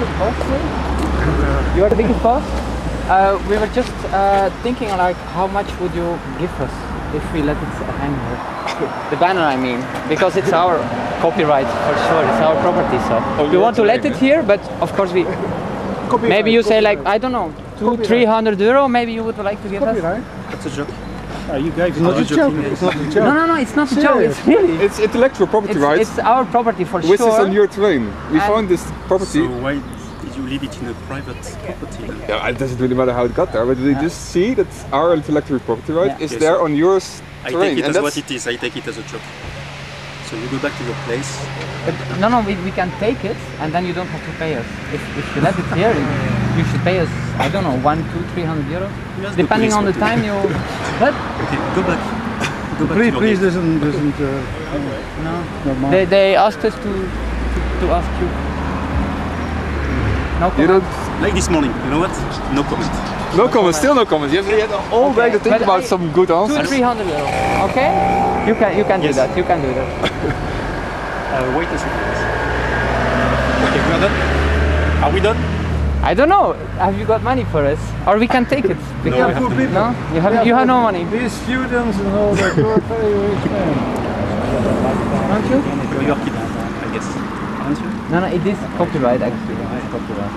biggest boss here? You are the biggest boss? Uh, we were just uh, thinking like how much would you give us if we let it hang here? the banner I mean, because it's our copyright for sure, it's our property so. we want to let it here but of course we, maybe you say like, I don't know, two, three hundred euro maybe you would like to give us? That's a joke. Oh, you gave It's not a joke. It's not a joke. No, no, no, it's not a joke, it's really. It's intellectual property It's, rights, it's our property for which sure. is on your terrain. We And- found this property. So why did you leave it in a private property? Yeah, it doesn't really matter how it got there, but we Yeah. just see that our intellectual property right Yeah. is Yes, there sir. on yours I take it and as what it is. I take it as a joke. So you go back to your place. But no, no, we, we can take it and then you don't have to pay us. If, if you let it here, you should pay us, I don't know, one, two, three hundred euros. Yes, the Depending on the time you. But Okay, go back. Go back Please, please doesn't doesn't. Uh, no, mine. they, they asked us to, to, to ask you. No you comment. don't. Like this morning, you know what? No comment. No comments, still no comments. You have, you have all day to think But about I- some good Two, answers. three hundred euros. Okay? You can you can Yes. do that. You can do that. Uh, wait a second. Okay, we are done. Are we done? I don't know. Have you got money for us, or we can take it? we have poor people. No, you have Yeah, you have no money, These students and all that. You're a very rich man. don't you? You're your kid, I guess. Aren't you? No, no, it is copyright actually. Ah, it is copyright.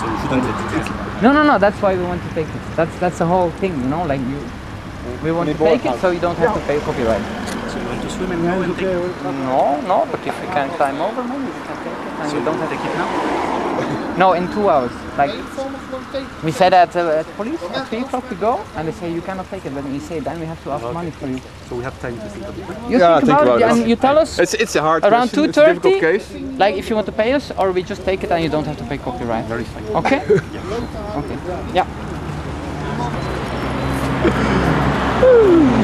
So you shouldn't let it. No, no, no. That's why we want to take it. That's that's the whole thing, you know. Like you, we want to take it so you don't have to pay copyright. So you want to swim and go and take it? No, no. But if we can climb over, maybe we can take it, and So you don't have to take it now? No, in two hours. Like we said at, uh, at police at three o'clock we go, and they say you cannot take it. But we say then we have to ask money for you. So we have time to think about it. You Yeah, think think about, about it, it. and you tell us It's, it's a hard around question. two It's a difficult case. Like if you want to pay us, or we just take it and you don't have to pay copyright. Very fine. Okay. Okay. Yeah.